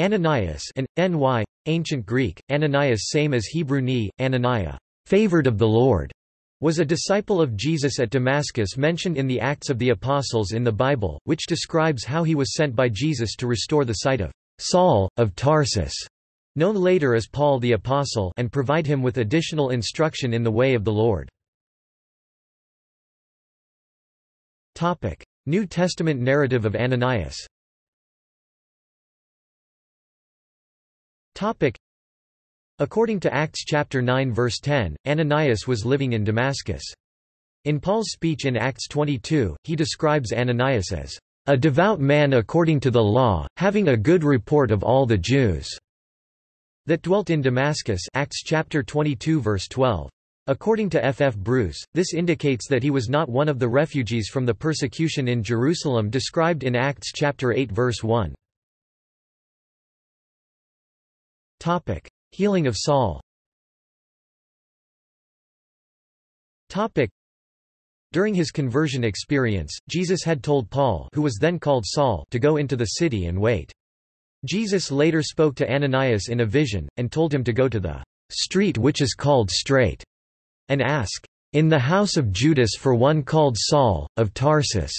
Ananias and, ny, ancient Greek, Ananias same as Hebrew ni, Hananiah, favored of the Lord, was a disciple of Jesus at Damascus mentioned in the Acts of the Apostles in the Bible, which describes how he was sent by Jesus to restore the sight of Saul, of Tarsus, known later as Paul the Apostle and provide him with additional instruction in the way of the Lord. topic New Testament narrative of Ananias According to Acts chapter 9 verse 10, Ananias was living in Damascus. In Paul's speech in Acts 22, he describes Ananias as a devout man according to the law, having a good report of all the Jews that dwelt in Damascus Acts chapter 22 verse 12. According to F. F. Bruce, this indicates that he was not one of the refugees from the persecution in Jerusalem described in Acts chapter 8 verse 1. Topic: Healing of Saul During his conversion experience, Jesus had told Paul who was then called Saul to go into the city and wait. Jesus later spoke to Ananias in a vision, and told him to go to the street which is called Straight, and ask, in the house of Judas for one called Saul, of Tarsus.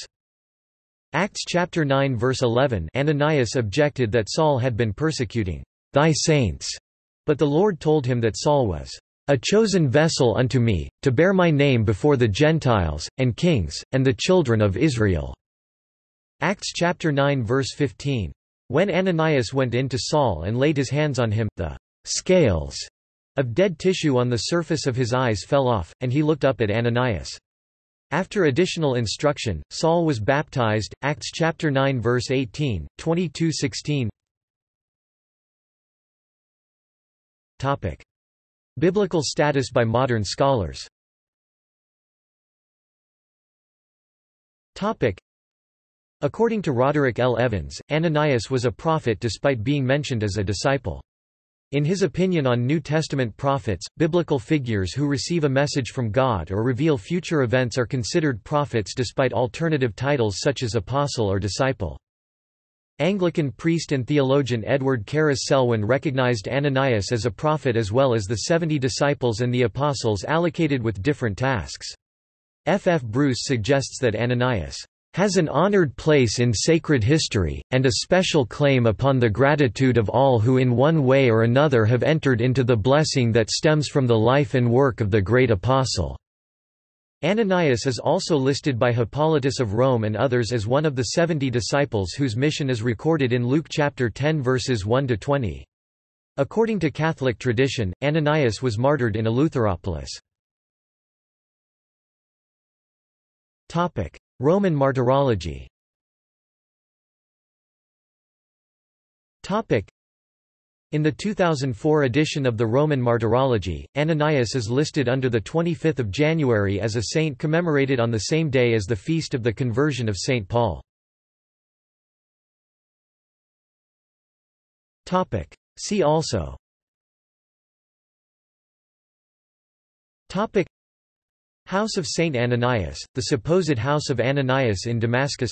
Acts chapter 9 verse 11 Ananias objected that Saul had been persecuting thy saints but the Lord told him that Saul was a chosen vessel unto me, to bear my name before the Gentiles, and kings, and the children of Israel." Acts chapter 9 verse 15. When Ananias went in to Saul and laid his hands on him, the scales of dead tissue on the surface of his eyes fell off, and he looked up at Ananias. After additional instruction, Saul was baptized. Acts chapter 9 verse 18, 22:16. Topic. Biblical status by modern scholars Topic. According to Roderick L. Evans, Ananias was a prophet despite being mentioned as a disciple. In his opinion on New Testament prophets, biblical figures who receive a message from God or reveal future events are considered prophets despite alternative titles such as apostle or disciple. Anglican priest and theologian Edward Carus Selwyn recognized Ananias as a prophet as well as the seventy disciples and the apostles allocated with different tasks. F. F. Bruce suggests that Ananias has an honored place in sacred history, and a special claim upon the gratitude of all who in one way or another have entered into the blessing that stems from the life and work of the great apostle. Ananias is also listed by Hippolytus of Rome and others as one of the seventy disciples whose mission is recorded in Luke chapter 10 verses 1–20. According to Catholic tradition, Ananias was martyred in Eleutheropolis. Roman martyrology in the 2004 edition of the Roman Martyrology, Ananias is listed under the 25th of January as a saint commemorated on the same day as the feast of the conversion of St. Paul. See also Topic House of Saint Ananias, the supposed house of Ananias in Damascus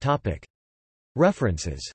Topic References